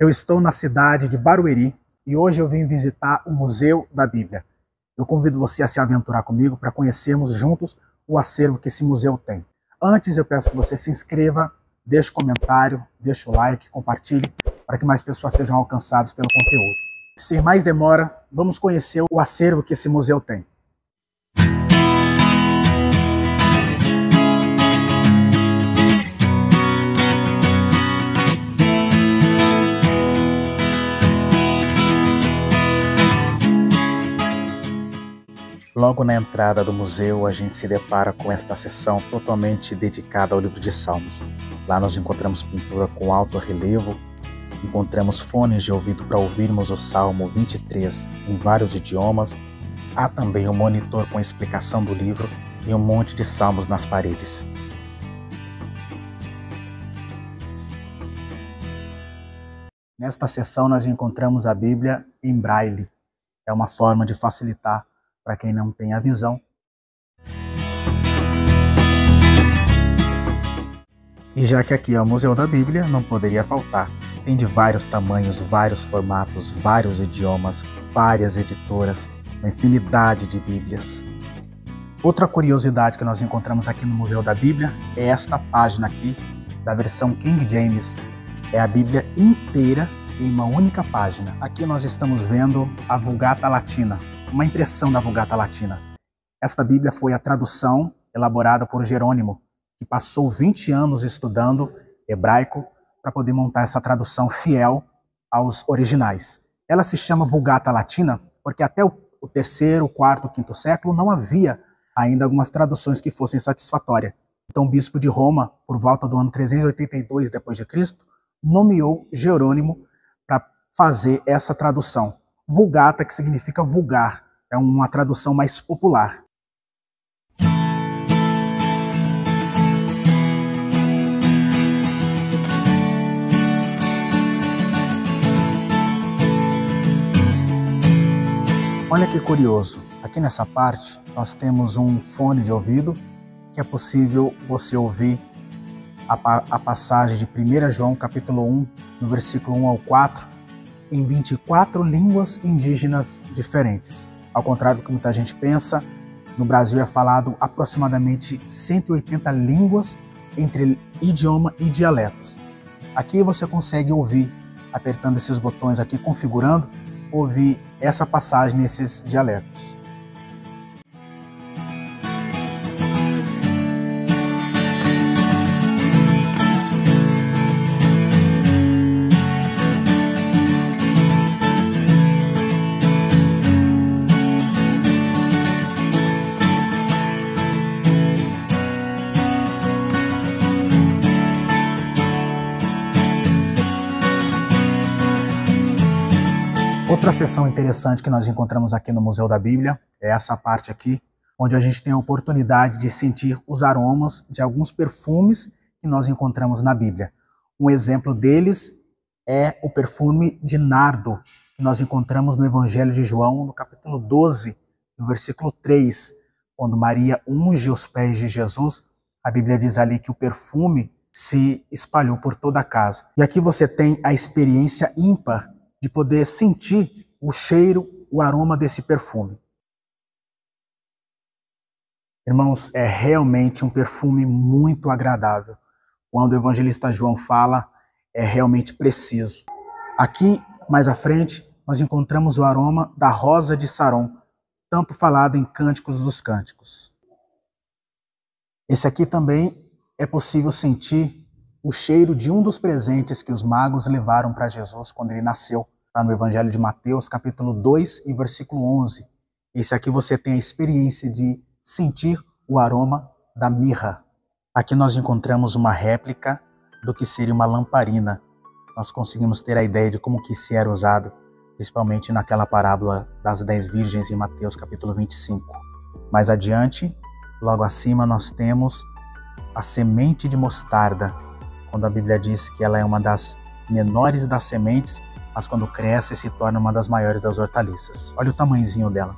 Eu estou na cidade de Barueri e hoje eu vim visitar o Museu da Bíblia. Eu convido você a se aventurar comigo para conhecermos juntos o acervo que esse museu tem. Antes eu peço que você se inscreva, deixe comentário, deixe o like, compartilhe para que mais pessoas sejam alcançadas pelo conteúdo. Sem mais demora, vamos conhecer o acervo que esse museu tem. Logo na entrada do museu, a gente se depara com esta seção totalmente dedicada ao livro de Salmos. Lá nós encontramos pintura com alto relevo, encontramos fones de ouvido para ouvirmos o Salmo 23 em vários idiomas. Há também um monitor com explicação do livro e um monte de salmos nas paredes. Nesta seção nós encontramos a Bíblia em braille. É uma forma de facilitar para quem não tem a visão. E já que aqui é o Museu da Bíblia, não poderia faltar. Tem de vários tamanhos, vários formatos, vários idiomas, várias editoras, uma infinidade de Bíblias. Outra curiosidade que nós encontramos aqui no Museu da Bíblia é esta página aqui, da versão King James. É a Bíblia inteira em uma única página. Aqui nós estamos vendo a Vulgata Latina, uma impressão da Vulgata Latina. Esta Bíblia foi a tradução elaborada por Jerônimo, que passou 20 anos estudando hebraico para poder montar essa tradução fiel aos originais. Ela se chama Vulgata Latina porque até o, terceiro, quarto, quinto século não havia ainda algumas traduções que fossem satisfatórias. Então, o bispo de Roma, por volta do ano 382 depois de Cristo, nomeou Jerônimo fazer essa tradução. Vulgata, que significa vulgar, é uma tradução mais popular. Olha que curioso, aqui nessa parte nós temos um fone de ouvido que é possível você ouvir a, a passagem de 1 João capítulo 1, no versículo 1 ao 4, em 24 línguas indígenas diferentes. Ao contrário do que muita gente pensa, no Brasil é falado aproximadamente 180 línguas entre idioma e dialetos. Aqui você consegue ouvir, apertando esses botões aqui, configurando, ouvir essa passagem nesses dialetos. Outra seção interessante que nós encontramos aqui no Museu da Bíblia é essa parte aqui, onde a gente tem a oportunidade de sentir os aromas de alguns perfumes que nós encontramos na Bíblia. Um exemplo deles é o perfume de nardo, que nós encontramos no Evangelho de João, no capítulo 12, no versículo 3, quando Maria unge os pés de Jesus, a Bíblia diz ali que o perfume se espalhou por toda a casa. E aqui você tem a experiência ímpar de poder sentir o cheiro, o aroma desse perfume. Irmãos, é realmente um perfume muito agradável. Quando o evangelista João fala, é realmente preciso. Aqui, mais à frente, nós encontramos o aroma da rosa de Saron, tanto falado em Cânticos dos Cânticos. Esse aqui também é possível sentir o cheiro de um dos presentes que os magos levaram para Jesus quando ele nasceu. Está no Evangelho de Mateus, capítulo 2 e versículo 11. Esse aqui você tem a experiência de sentir o aroma da mirra. Aqui nós encontramos uma réplica do que seria uma lamparina. Nós conseguimos ter a ideia de como que se era usado, principalmente naquela parábola das dez virgens em Mateus capítulo 25. Mais adiante, logo acima, nós temos a semente de mostarda, quando a Bíblia diz que ela é uma das menores das sementes, mas quando cresce se torna uma das maiores das hortaliças. Olha o tamanhozinho dela.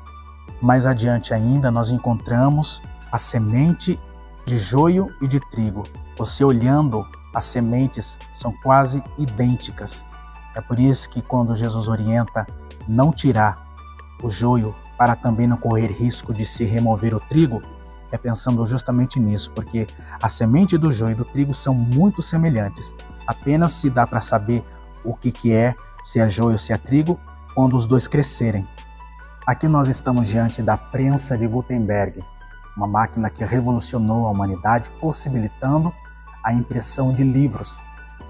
Mais adiante ainda, nós encontramos a semente de joio e de trigo. Você olhando, as sementes são quase idênticas. É por isso que quando Jesus orienta não tirar o joio para também não correr risco de se remover o trigo, é pensando justamente nisso, porque a semente do joio e do trigo são muito semelhantes. Apenas se dá para saber o que, que é, se é joio ou se é trigo, quando os dois crescerem. Aqui nós estamos diante da prensa de Gutenberg, uma máquina que revolucionou a humanidade, possibilitando a impressão de livros.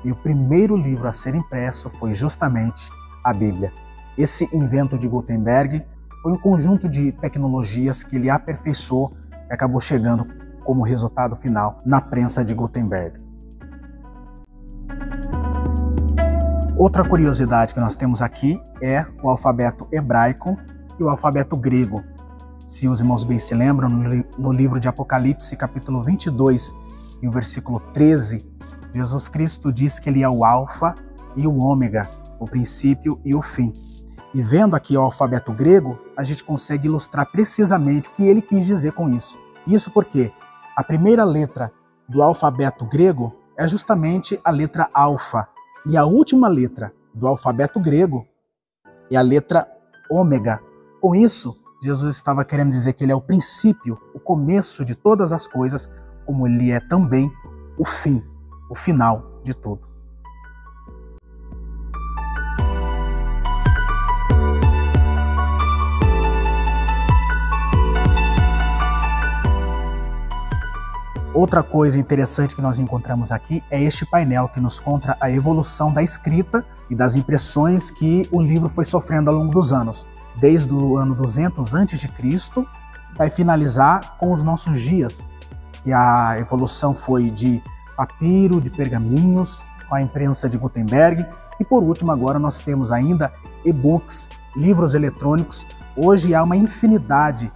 E o primeiro livro a ser impresso foi justamente a Bíblia. Esse invento de Gutenberg foi um conjunto de tecnologias que ele aperfeiçoou acabou chegando como resultado final na prensa de Gutenberg. Outra curiosidade que nós temos aqui é o alfabeto hebraico e o alfabeto grego. Se os irmãos bem se lembram, no livro de Apocalipse, capítulo 22, e o versículo 13, Jesus Cristo diz que ele é o alfa e o ômega, o princípio e o fim. E vendo aqui o alfabeto grego, a gente consegue ilustrar precisamente o que ele quis dizer com isso. Isso porque a primeira letra do alfabeto grego é justamente a letra alfa, e a última letra do alfabeto grego é a letra ômega. Com isso, Jesus estava querendo dizer que ele é o princípio, o começo de todas as coisas, como ele é também o fim, o final de tudo. Outra coisa interessante que nós encontramos aqui é este painel que nos conta a evolução da escrita e das impressões que o livro foi sofrendo ao longo dos anos, desde o ano 200 a.C., vai finalizar com os nossos dias, que a evolução foi de papiro, de pergaminhos, com a imprensa de Gutenberg, e por último agora nós temos ainda e-books, livros eletrônicos. Hoje há uma infinidade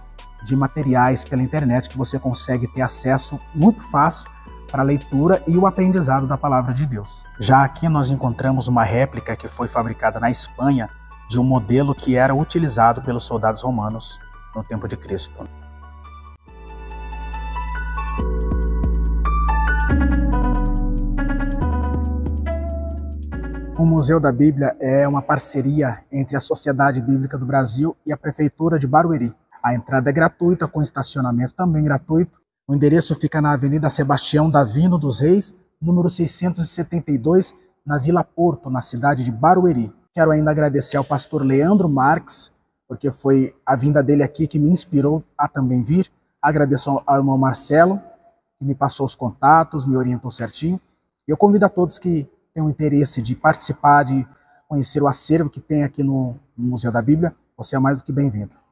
de materiais pela internet que você consegue ter acesso muito fácil para a leitura e o aprendizado da palavra de Deus. Já aqui nós encontramos uma réplica que foi fabricada na Espanha de um modelo que era utilizado pelos soldados romanos no tempo de Cristo. O Museu da Bíblia é uma parceria entre a Sociedade Bíblica do Brasil e a Prefeitura de Barueri. A entrada é gratuita, com estacionamento também gratuito. O endereço fica na Avenida Sebastião Davino dos Reis, número 672, na Vila Porto, na cidade de Barueri. Quero ainda agradecer ao pastor Leandro Marques, porque foi a vinda dele aqui que me inspirou a também vir. Agradeço ao irmão Marcelo, que me passou os contatos, me orientou certinho. Eu convido a todos que tenham interesse de participar, de conhecer o acervo que tem aqui no Museu da Bíblia. Você é mais do que bem-vindo.